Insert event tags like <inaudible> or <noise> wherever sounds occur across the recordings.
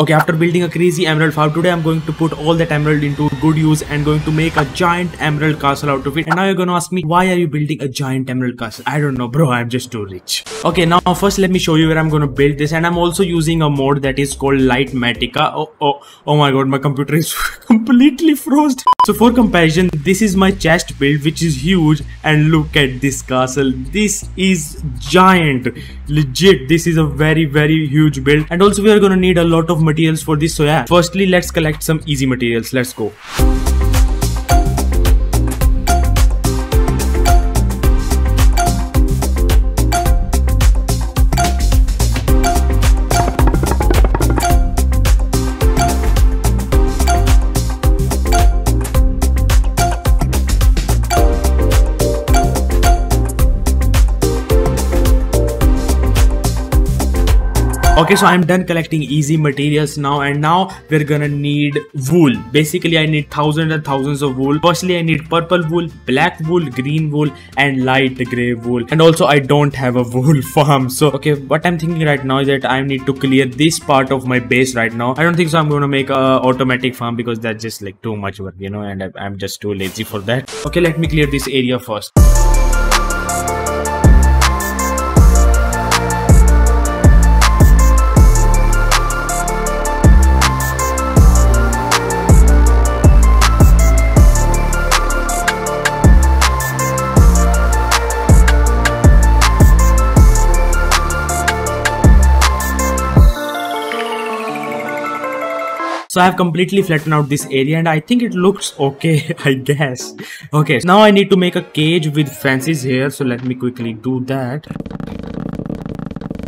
Okay, after building a crazy emerald farm, today I'm going to put all that emerald into good use and going to make a giant emerald castle out of it. And now you're gonna ask me, why are you building a giant emerald castle? I don't know, bro, I'm just too rich. Okay, now first let me show you where I'm gonna build this. And I'm also using a mod that is called Litematica. Oh, oh, oh my god, my computer is <laughs> completely frozen. So for comparison, this is my chest build, which is huge. And look at this castle. This is giant. Legit, this is a very, very huge build. And also we are gonna need a lot of materials for this. So yeah firstly let's collect some easy materials. Let's go okay so i'm done collecting easy materials now and now we're gonna need wool. Basically i need thousands and thousands of wool. Firstly i need purple wool black wool green wool and light gray wool. And also i don't have a <laughs> wool farm. So okay what i'm thinking right now is that i need to clear this part of my base right now. I don't think so i'm gonna make a automatic farm because that's just like too much work you know and I, i'm just too lazy for that. Okay let me clear this area first So I have completely flattened out this area and I think it looks okay, <laughs> I guess. Okay, so now I need to make a cage with fences here. So let me quickly do that.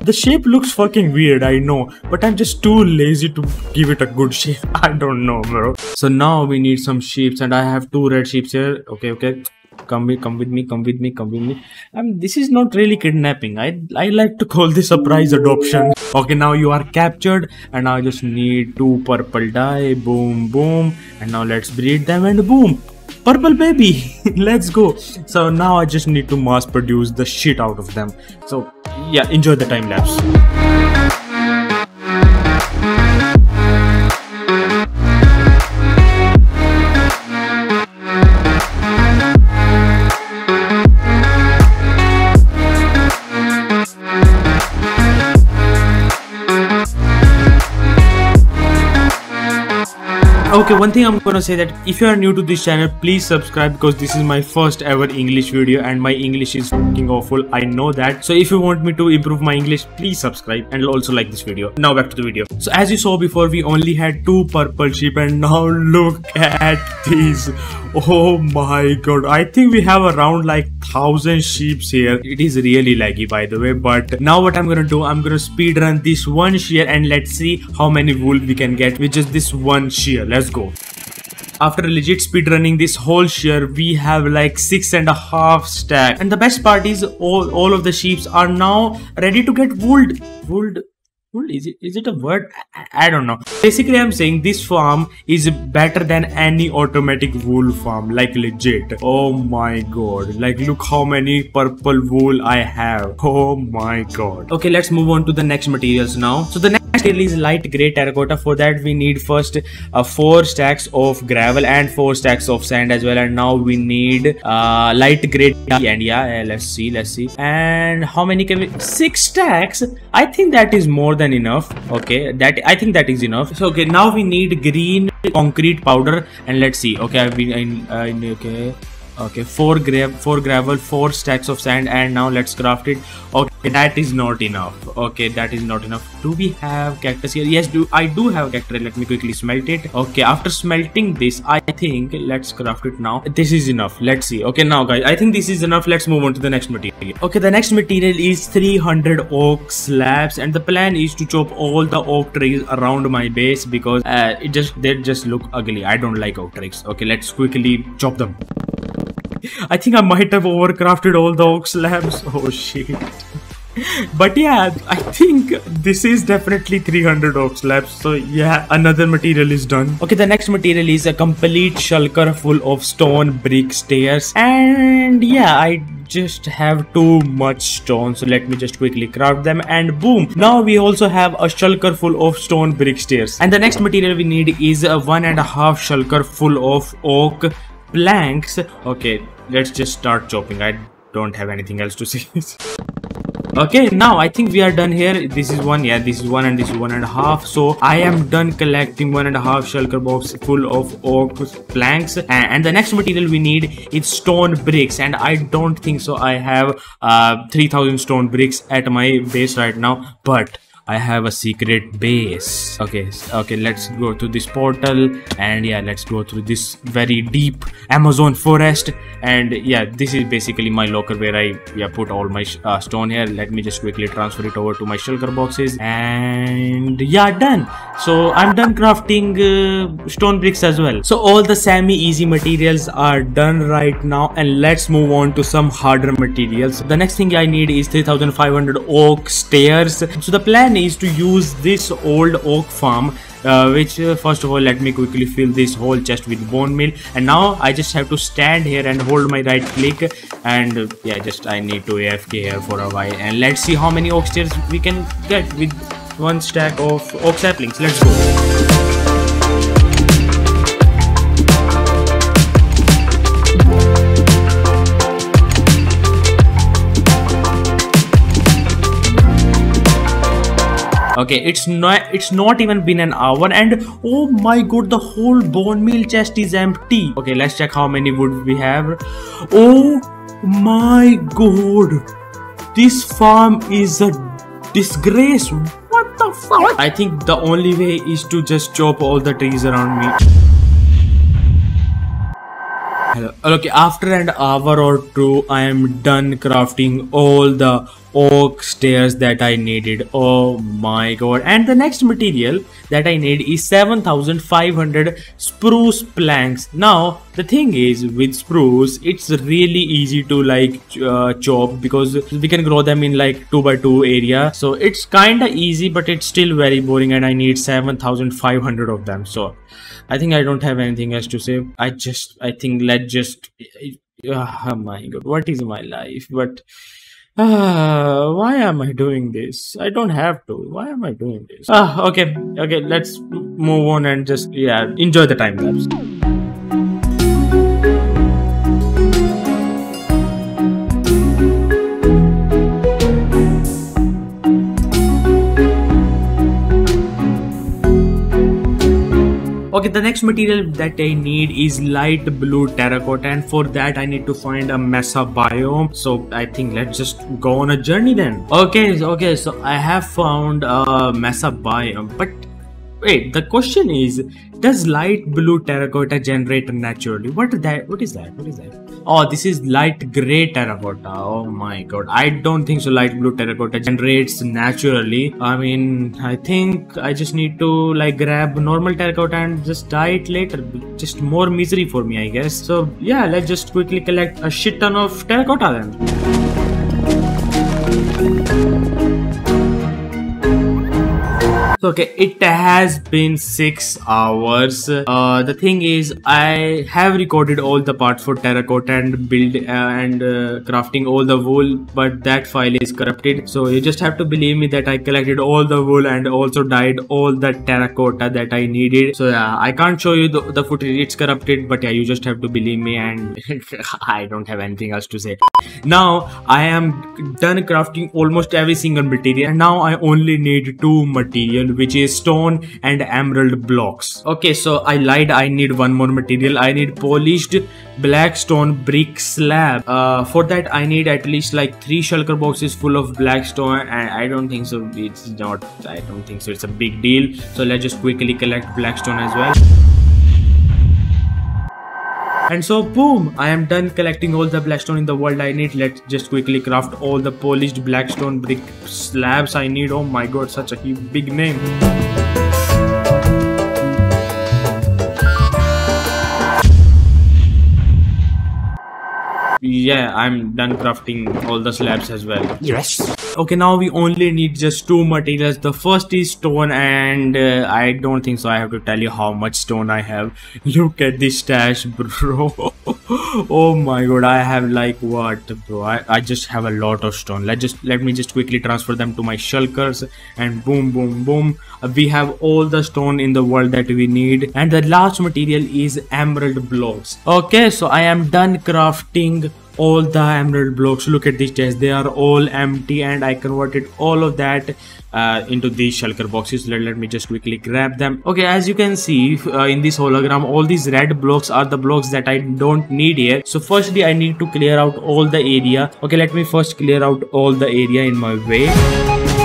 The shape looks fucking weird, I know, but I'm just too lazy to give it a good <laughs> shape. I don't know, bro. So now we need some sheep and I have two red sheep here. Okay, okay come with come with me come with me come with me. I mean, this is not really kidnapping. I i like to call this a prize adoption. Okay now you are captured and i just need two purple dye. Boom boom. And now let's breed them and boom. Purple baby. <laughs> Let's go. So now i just need to mass produce the shit out of them. So yeah enjoy the time lapse okay one thing i'm gonna say that if you are new to this channel please subscribe because this is my first ever english video and my english is fucking awful. I know that. So if you want me to improve my english please subscribe and also like this video. Now back to the video. So as you saw before we only had two purple sheep and now <laughs> look at these oh my god. I think we have around like thousand sheeps here. It is really laggy by the way but now what i'm gonna do i'm gonna speed run this one shear and let's see how many wool we can get with just this one shear. Let's go after legit speed running this whole shear we have like six and a half stack. And the best part is all all of the sheeps are now ready to get wooled. Wooled? Is it is it a word? I, I, don't know. Basically i'm saying this farm is better than any automatic wool farm like legit. Oh my god. Like look how many purple wool i have. Oh my god. Okay let's move on to the next materials now. So the next material light gray terracotta for that we need first uh, four stacks of gravel and four stacks of sand as well. And now we need uh, light gray and yeah let's see let's see. And how many can we six stacks? I think that is more than enough. Okay that i think that is enough. So okay now we need green concrete powder. And let's see. Okay i've been in, uh, in okay okay four gra four gravel four stacks of sand and now let's craft it. Okay that is not enough. Okay that is not enough. Do we have cactus here? Yes do i do have cactus. Let me quickly smelt it. Okay after smelting this i think let's craft it now. This is enough. Let's see. Okay now guys i think this is enough. Let's move on to the next material. Okay the next material is 300 oak slabs and the plan is to chop all the oak trees around my base because uh, it just they just look ugly. I don't like oak trees. Okay let's quickly chop them I think I might have overcrafted all the oak slabs. <laughs> Oh shit. but yeah, I think this is definitely 300 oak slabs. So yeah, another material is done. Okay, the next material is a complete shulker full of stone brick stairs. And yeah, I just have too much stone so let me just quickly craft them and boom now we also have a shulker full of stone brick stairs and the next material we need is a one and a half shulker full of oak planks okay let's just start chopping i don't have anything else to <laughs> say. Okay now i think we are done here. This is one yeah this is one and this is one and a half. So i am done collecting one and a half shulker box full of oak planks. And, the next material we need is stone bricks. And i don't think so. I have uh 3000 stone bricks at my base right now. But I have a secret base. Okay, okay, let's go to this portal and yeah, let's go through this very deep Amazon forest and yeah, this is basically my locker where I yeah put all my uh, stone here. Let me just quickly transfer it over to my shulker boxes and yeah, done. So I'm done crafting uh, stone bricks as well. So all the semi-easy materials are done right now and let's move on to some harder materials. The next thing I need is 3500 oak stairs. So the plan plan is to use this old oak farm uh, which uh, first of all let me quickly fill this whole chest with bone meal. And now I just have to stand here and hold my right click. And uh, yeah just I need to AFK here for a while. And let's see how many oak stairs we can get with one stack of oak saplings. Let's go okay it's not it's not even been an hour and oh my god the whole bone meal chest is empty. Okay let's check how many wood we have. Oh my god this farm is a disgrace. What the fuck? I think the only way is to just chop all the trees around me. Hello. Okay, after an hour or two, I am done crafting all the oak stairs that I needed. Oh my god. And the next material that I need is 7500 spruce planks. Now, the thing is with spruce, it's really easy to like uh, chop because we can grow them in like 2 by 2 area. So it's kinda easy, but it's still very boring and I need 7500 of them. So I think I don't have anything else to say. I just, I think let's just, oh my god, what is my life? But, uh, why am I doing this? I don't have to. Why am I doing this? Ah, okay, okay, let's move on and just, yeah, enjoy the time lapse. Okay, the next material that I need is light blue terracotta and for that I need to find a mesa biome. So I think let's just go on a journey then. Okay, okay, so I have found a mesa biome, but wait, the question is, does light blue terracotta generate naturally? What that? What is that? What is that? Oh, this is light gray terracotta. Oh my god. I don't think so light blue terracotta generates naturally. I mean, I think I just need to like grab normal terracotta and just dye it later. Just more misery for me, I guess. So yeah, let's just quickly collect a shit ton of terracotta then. Okay, it has been six hours. Uh, the thing is, I have recorded all the parts for terracotta and build uh, and uh, crafting all the wool, but that file is corrupted. So you just have to believe me that I collected all the wool and also dyed all the terracotta that I needed. So yeah, I can't show you the, the footage; it's corrupted. But yeah, you just have to believe me, and <laughs> I don't have anything else to say. Now I am done crafting almost every single material, and now I only need two material which is stone and emerald blocks. Okay so i lied. I need one more material. I need polished black stone brick slab. Uh, for that i need at least like three shulker boxes full of black stone. And i don't think so. It's not i don't think so. It's a big deal. So let's just quickly collect black stone as well and so boom, I am done collecting all the blackstone in the world I need. Let's just quickly craft all the polished blackstone brick slabs I need. Oh my god, such a big name. Yeah i'm done crafting all the slabs as well. Yes. okay now we only need just two materials. The first is stone and uh, i don't think so. I have to tell you how much stone i have. <laughs> Look at this stash bro. <laughs> Oh my god i have like what bro? I, I just have a lot of stone. Let just let me just quickly transfer them to my shulkers and boom boom boom. Uh, we have all the stone in the world that we need. And the last material is emerald blocks. Okay so i am done crafting all the emerald blocks. Look at these chests they are all empty and i converted all of that uh, into these shulker boxes. Let, let me just quickly grab them. Okay as you can see uh, in this hologram all these red blocks are the blocks that i don't need here. So firstly i need to clear out all the area. Okay let me first clear out all the area in my way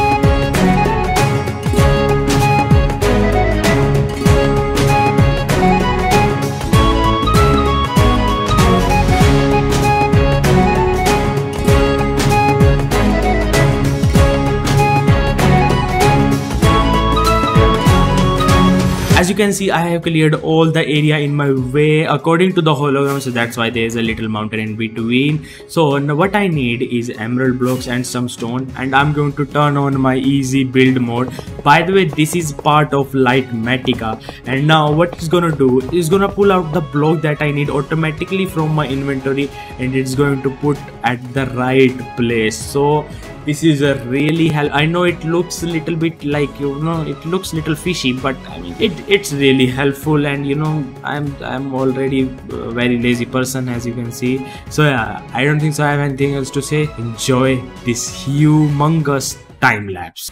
can see i have cleared all the area in my way according to the hologram so that's why there's a little mountain in between. So now what i need is emerald blocks and some stone and i'm going to turn on my easy build mode. By the way this is part of Litematica and now what it's gonna do is gonna pull out the block that i need automatically from my inventory and it's going to put at the right place. So this is a really help i know it looks a little bit like you know it looks little fishy but i mean it it's really helpful and you know i'm i'm already a very lazy person as you can see. So yeah i don't think so i have anything else to say. Enjoy this humongous time lapse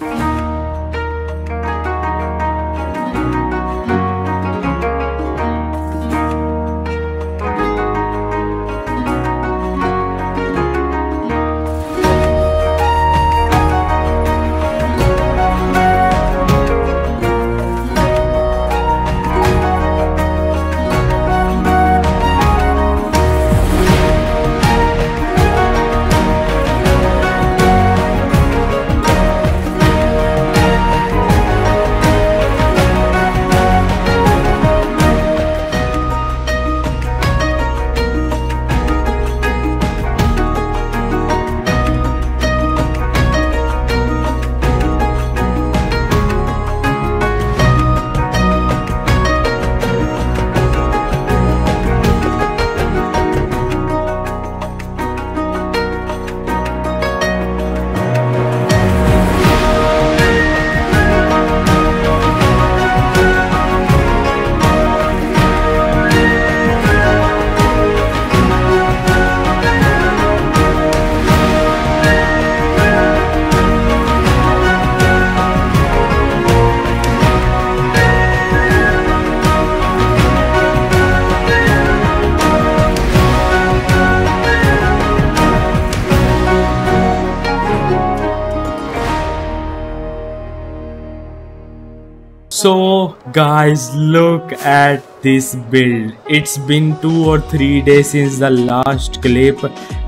So guys look at this build. It's been two or three days since the last clip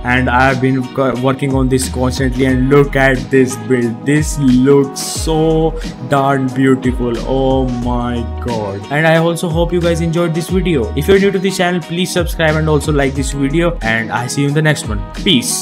and I've been working on this constantly and look at this build. This looks so darn beautiful. Oh my god. And I also hope you guys enjoyed this video. If you're new to the channel please subscribe and also like this video and I see you in the next one. Peace.